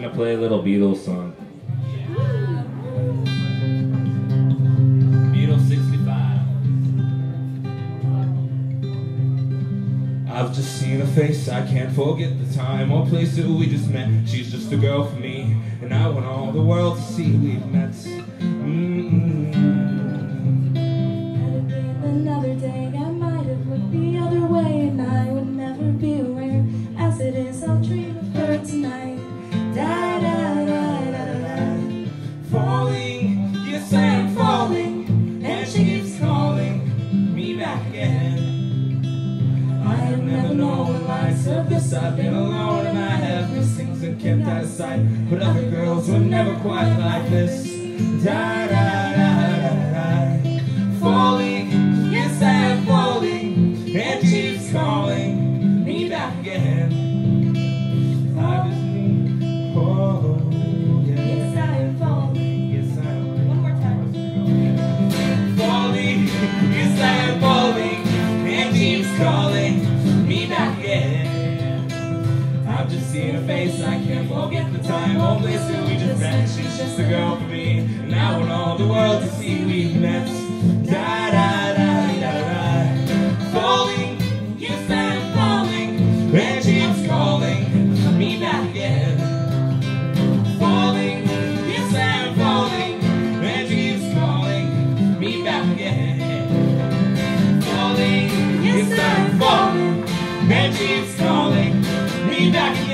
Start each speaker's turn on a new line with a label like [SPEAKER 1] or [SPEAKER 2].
[SPEAKER 1] gonna play a little Beatles song. Beatles 65. I've just seen a face, I can't forget the time or place that we just met. She's just a girl for me, and I want all the world to see we've met. Of
[SPEAKER 2] this. I've been alone and I have missed things and kept out of sight. But other girls were never quite like this. Da da da da da.
[SPEAKER 1] Falling, yes I am falling, and she keeps see her face I can't forget the time or place we just met. She's just a girl for me And I want all the world to see we met. Da da da da da Falling, yes I'm falling. And calling me back again.
[SPEAKER 2] Falling,
[SPEAKER 1] yes
[SPEAKER 2] I'm
[SPEAKER 1] falling. And she's calling me back again. Falling, yes I'm falling. And she's calling me back again.